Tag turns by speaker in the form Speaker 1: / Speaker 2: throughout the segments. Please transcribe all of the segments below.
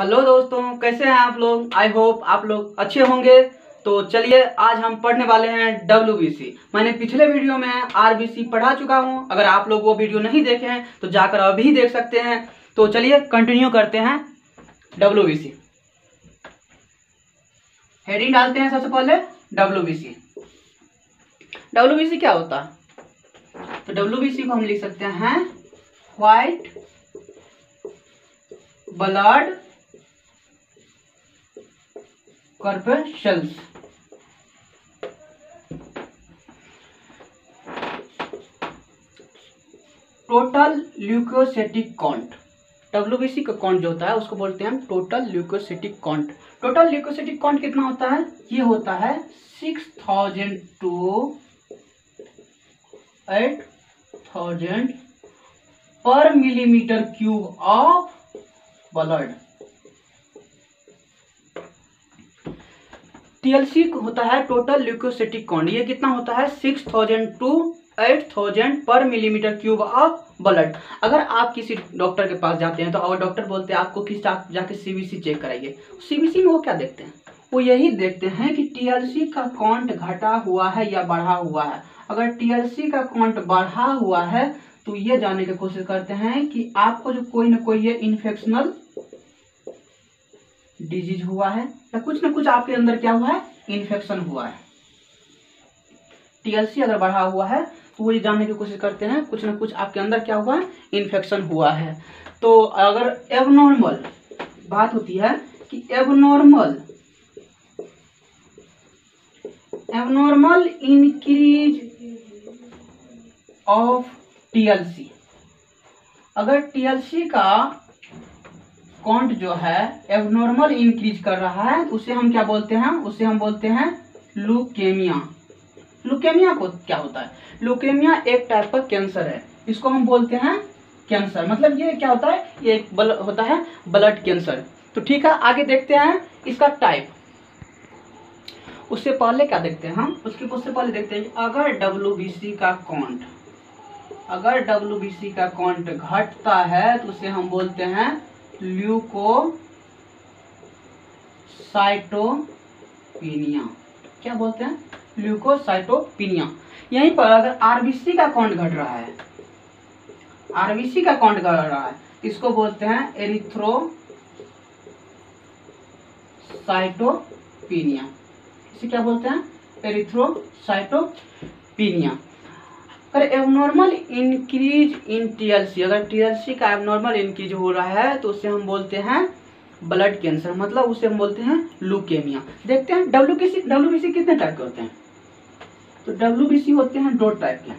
Speaker 1: Hello दोस्तों, कैसे हैं आप लोग? आई होप आप लोग अच्छे होंगे। तो चलिए, आज हम पढ़ने वाले हैं डब्ल्यूबीसी मैंने पिछले वीडियो में आरबीसी पढ़ा चुका हूँ। अगर आप लोग वो वीडियो नहीं देखे हैं तो जाकर अभी देख सकते हैं। तो चलिए कंटिन्यू करते हैं डब्ल्यूबीसी हेडिंग डालते हैं सबसे पहले डब्ल्यू डब्ल्यू क्या होता? है तो डब्ल्यूबीसी को हम लिख सकते हैं white blood corpuscles total leucocytic count WBC का काउंट जो होता है, उसको बोलते हैं हम total leucocytic count total leucocytic count कितना होता है? ये होता है six thousand to eight thousand per millimetre cube of blood TLC होता है टोटल ल्यूकोसिटिक काउंट ये कितना होता है? Six thousand to eight thousand per millimetre cube of blood अगर आप किसी डॉक्टर के पास जाते हैं तो अगर डॉक्टर बोलते हैं, आपको किस जाके सीबीसी चेक कराइए। सीबीसी में वो क्या देखते हैं? वो यही देखते हैं कि टीएलसी का काउंट घटा हुआ है या बढ़ा हुआ है। अगर टीएलसी का काउंट बढ़ा हुआ है तो ये जानने की कोशिश करते हैं कि आपको जो कोई ना कोई ये इन्फेक्शनल डिज़ीज़ हुआ है, या कुछ ना कुछ आपके अंदर क्या हुआ है? इन्फेक्शन हुआ है। टीएलसी अगर बढ़ा हुआ है तो वो ये जानने की कोशिश करते हैं, कुछ ना कुछ आपके अंदर क्या हुआ है? इन्फेक्शन हुआ है। तो अगर एबनॉर्मल बात होती है कि abnormal abnormal increase of TLC अगर टीएलसी का काउंट जो है एबनॉर्मल इंक्रीज कर रहा है उसे हम क्या बोलते हैं? उसे हम बोलते हैं लुकेमिया लुकेमिया को क्या होता है? लुकेमिया एक टाइप का कैंसर है. इसको हम बोलते हैं कैंसर मतलब ये क्या होता है? ये एक बल, होता है ब्लड कैंसर तो ठीक है आगे देखते हैं इसका टाइप उससे पहले क्या देखते हैं हम? उसके उससे पहले देखते हैं अगर डब्ल्यू का कॉन्ट अगर डब्ल्यू का कॉन्ट घटता है तो उसे हम बोलते हैं ल्यूकोसाइटोपिनिया। क्या बोलते हैं? ल्यूकोसाइटोपिनिया। यहीं पर अगर आरबीसी का काउंट घट रहा है आरबीसी का काउंट घट रहा है, इसको बोलते हैं एरिथ्रो साइटोपिनिया इसे क्या बोलते हैं? एरिथ्रोसाइटोपिनिया। अगर एबनॉर्मल इंक्रीज इन टीएलसी अगर टीएलसी का एबनॉर्मल इंक्रीज हो रहा है तो उसे हम बोलते हैं ब्लड कैंसर मतलब उसे हम बोलते हैं लुकेमिया देखते हैं डब्ल्यू किसी डब्ल्यू बीसी कितने टाइप के होते हैं? तो डब्ल्यू बीसी होते हैं दो टाइप के।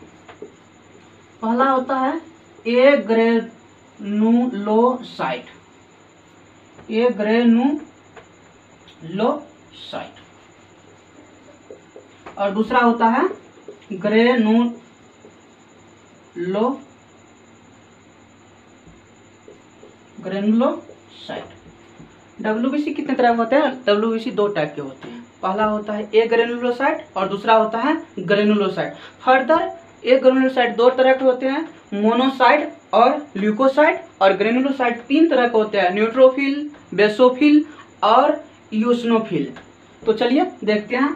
Speaker 1: पहला होता है ए ग्रेनुलोसाइट ए ग्रेनुलोसाइट और दूसरा होता है ग्रेनू लो ग्रेनुलोसाइट डब्ल्यूबीसी कितने तरह के होते हैं? डब्ल्यूबीसी दो टाइप के होते हैं। पहला होता है ए ग्रेनुलोसाइट और दूसरा होता है ग्रेनुलोसाइट फर्दर ए ग्रेनुलोसाइट दो तरह के होते हैं मोनोसाइट और ल्यूकोसाइट और ग्रेनुलोसाइट तीन तरह के होते हैं न्यूट्रोफिल बेसोफिल और यूसनोफिल तो चलिए देखते हैं।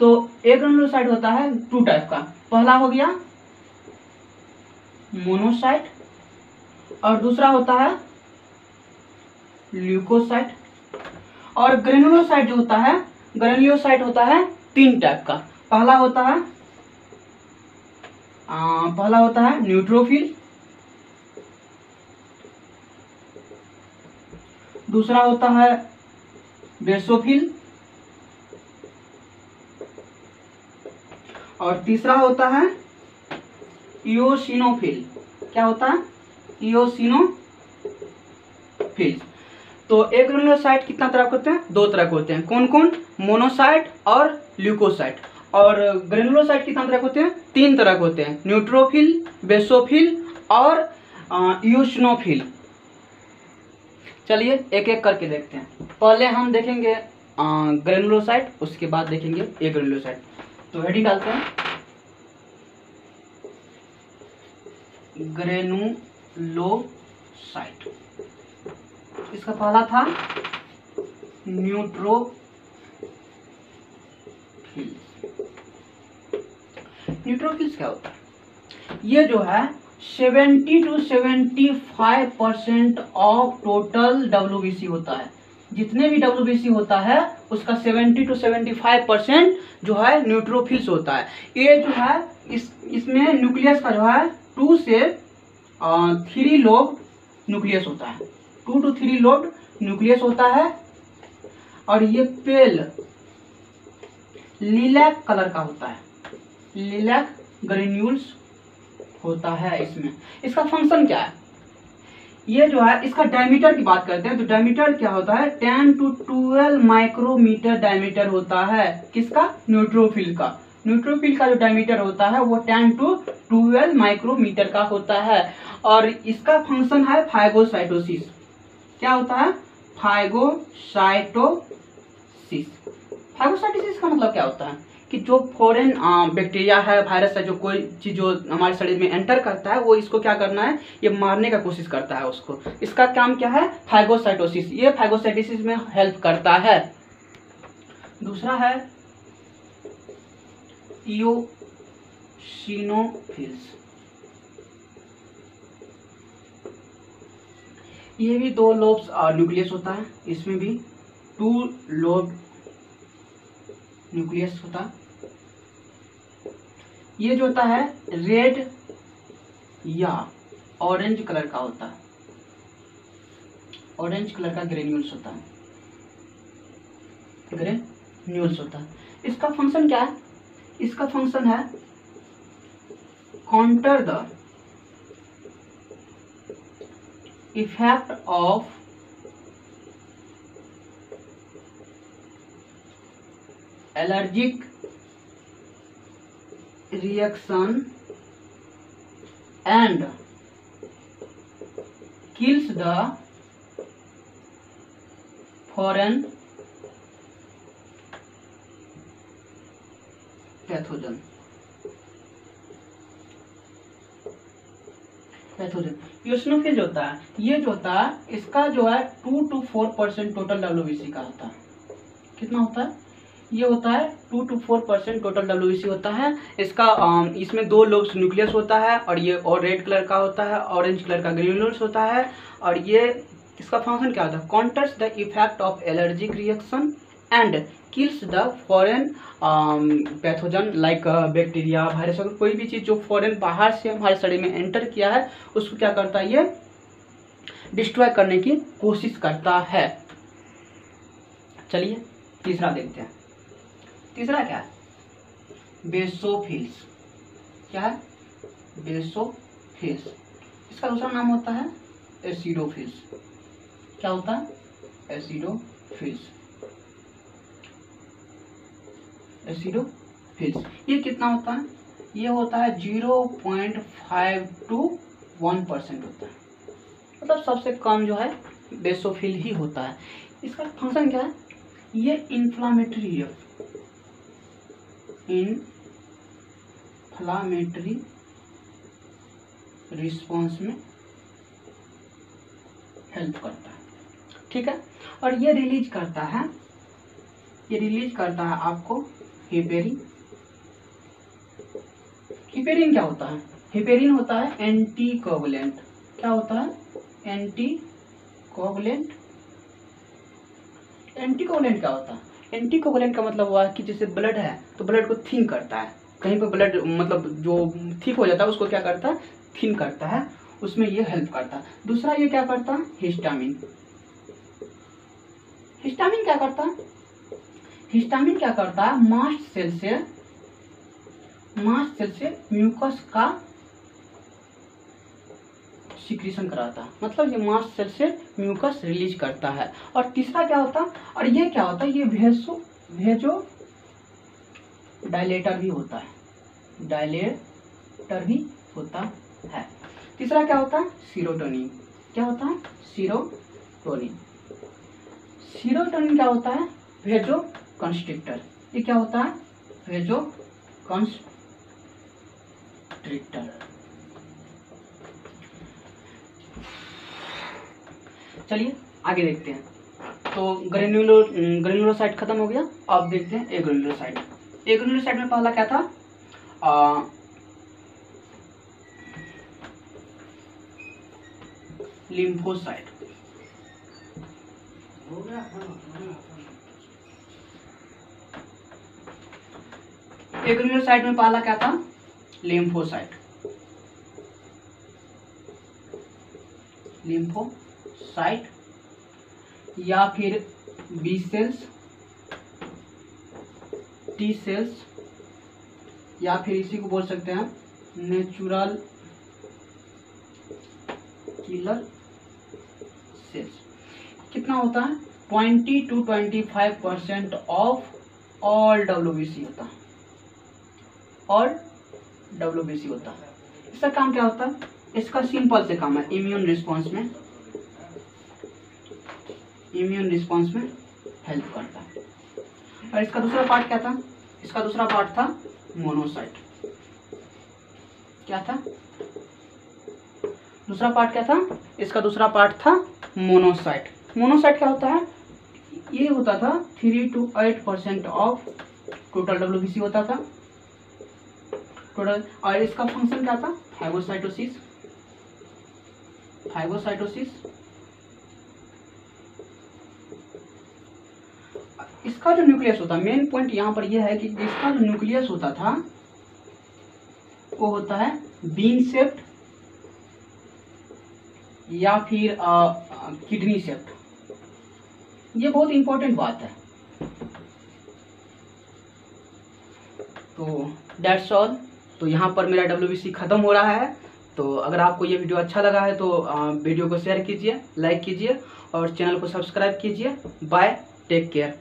Speaker 1: तो ए ग्रेनुलोसाइट होता है टू टाइप का। पहला हो गया मोनोसाइट और दूसरा होता है ल्यूकोसाइट। और ग्रेनुलोसाइट जो होता है ग्रेनुलोसाइट होता है तीन टाइप का। पहला होता है आ, पहला होता है न्यूट्रोफिल। दूसरा होता है बेसोफिल। और तीसरा होता है इोसिनोफिल क्या होता? है इोसिनोफिल तो एक ग्रेनुलोसाइट कितना तरह के होते हैं? दो तरह के होते हैं। कौन कौन मोनोसाइट और ल्यूकोसाइट। और ग्रेनुलोसाइट कितना तरह के होते हैं? तीन तरह के होते हैं। न्यूट्रोफिल, बेसोफिल और यूशनोफिल चलिए एक एक करके देखते हैं। पहले हम देखेंगे ग्रेनुलोसाइट, उसके बाद देखेंगे ए ग्रेनुलोसाइट। तो हेडिंग डालते हैं। ग्रेनुलोसाइट इसका पहला था न्यूट्रो न्यूट्रोफिल्स क्या होता है? ये जो है 70 to 75 percent of total WBC होता है। जितने भी डब्ल्यू होता है, उसका 70 टू 75 परसेंट जो है न्यूट्रोफिल्स होता है। ये जो है, इस, इसमें न्यूक्लियस का जो है टू से थ्री लोब न्यूक्लियस होता है। Two to three lobe nucleus होता है। और ये पेल लीलैक कलर का होता है। लिलैक ग्रेन्यूल्स होता है इसमें। इसका फ़ंक्शन क्या है? ये जो है, इसका डायमीटर की बात करते हैं। तो डायमीटर क्या होता है? Ten to twelve micrometre diameter होता है। किसका? न्यूट्रोफिल का। न्यूट्रोफिल का जो डायमीटर होता है, वो टेन टू ट्वेल्व माइक्रोमीटर का होता है। और इसका फ़ंक्शन है फाइगोसाइटोसिस क्या होता है? फाइगोसाइटोसिस फाइगोसाइटोसिस का मतलब क्या होता है? कि जो फॉरेन बैक्टीरिया है वायरस है, जो कोई चीज़ जो हमारे शरीर में एंटर करता है, वो इसको क्या करना है? ये मारने का कोशिश करता है उसको। इसका काम क्या है? फाइगोसाइटोसिस ये फाइगोसाइटोसिस में हेल्प करता है। दूसरा है इोसिनोफिल्स ये भी दो लोब्स न्यूक्लियस होता है। इसमें भी टू लोब न्यूक्लियस होता। है ये जो होता है रेड या ऑरेंज कलर का होता। है ऑरेंज कलर का ग्रेन्यूल्स होता। है ग्रेन्यूल्स होता। है इसका फ़ंक्शन क्या है? इसका फ़ंक्शन है counter the effect of allergic reaction and kills the foreign pathogen जो होता है ये जो होता है इसका जो है two to four percent total W का होता है कितना होता है ये होता है two to four percent total W होता है इसका इसमें दो लोग न्यूक्लियस होता है और ये और रेड कलर का होता है ऑरेंज कलर का ग्रेनुलस होता है और ये इसका फ़ंक्शन क्या होता है counters the effect of allergic reaction and kills the foreign pathogen like bacteria virus अगर कोई भी चीज़ जो फॉरेन बाहर से हमारे शरीर में एंटर किया है, उसको क्या करता है ये डिस्ट्रॉय करने की कोशिश करता है। चलिए, तीसरा देखते हैं। तीसरा क्या है? बेसोफिल्स क्या है? बेसोफिल्स इसका दूसरा नाम होता है एसिडोफिल्स क्या होता है? एसिडोफिल्स एसिडोफिल्स ये कितना होता है? ये होता है zero point five to one percent होता है। मतलब सबसे कम जो है बेसोफिल ही होता है। इसका फ़ंक्शन क्या है? ये इन्फ्लामेटरी इन्फ्लामेटरी रिस्पॉन्स में हेल्प करता है। ठीक है? और ये रिलीज़ करता है। ये रिलीज़ करता है आपको हिपेरिन हिपेरिन क्या होता है? हिपेरिन होता है एंटी कोगुलेंट क्या होता है? एंटी कोगुलेंट एंटी कोगुलेंट क्या होता है? एंटी एंटीकोगुलेंट का मतलब हुआ कि जैसे ब्लड है तो ब्लड को थिन करता है। कहीं पर ब्लड मतलब जो थिक हो जाता है, उसको क्या करता है? थिन करता है। उसमें ये हेल्प करता है। दूसरा ये क्या करता है? हिस्टामिन हिस्टामिन क्या करता है? हिस्टामिन क्या करता है? मास्ट सेल से, मास्ट सेल से म्यूकस का सिक्रीशन कराता है। मतलब ये मास सेल से म्यूकस रिलीज़ करता है। और तीसरा क्या होता? है और ये क्या होता है? ये भेजो भेजो डायलेटर भी होता है। डायलेटर भी होता है। तीसरा क्या होता है? सीरोटोनिन क्या होता है? सीरोटोनिन सीरोटोनिन क्या होता है? भेजो कंस्ट्रिक्टर ये क्या होता है? भेजो कंस्ट्रिक्टर चलिए आगे देखते हैं। तो ग्रेन्यूलो ग्रेन्यूलोसाइट खत्म हो गया। अब देखते हैं एग्रेन्यूलोसाइट एग्रेन्यूलोसाइट में पहला क्या था? आ, लिम्फोसाइट एग्रेन्यूलोसाइट में पहला क्या था? लिम्फोसाइट। लिम्फोसाइट। या फिर बी सेल्स टी सेल्स या फिर इसी को बोल सकते हैं नेचुरल किलर सेल्स कितना होता है? Twenty to twenty five percent of all W होता है। और डब्ल्यू होता। है इसका काम क्या होता? है इसका सिंपल से काम है। इम्यून रिस्पॉन्स में इम्यून रिस्पॉन्स में हेल्प करता। है और इसका दूसरा पार्ट क्या था? इसका दूसरा पार्ट था मोनोसाइट क्या था? दूसरा पार्ट क्या था? इसका दूसरा पार्ट था मोनोसाइट मोनोसाइट क्या होता है? ये होता था three to eight percent of total WBC होता था। टोटल और इसका फ़ंक्शन क्या था? फाइबोसाइटोसिस फाइबोसाइटोसिस इसका जो न्यूक्लियस होता मेन पॉइंट यहाँ पर यह है कि इसका जो न्यूक्लियस होता था, वो होता है बीन सेप्ट या फिर किडनी सेप्ट ये बहुत इंपॉर्टेंट बात है। तो डेट्स ऑल तो यहाँ पर मेरा डब्ल्यूबीसी ख़त्म हो रहा है। तो अगर आपको ये वीडियो अच्छा लगा है तो वीडियो को शेयर कीजिए लाइक कीजिए और चैनल को सब्सक्राइब कीजिए। Bye take care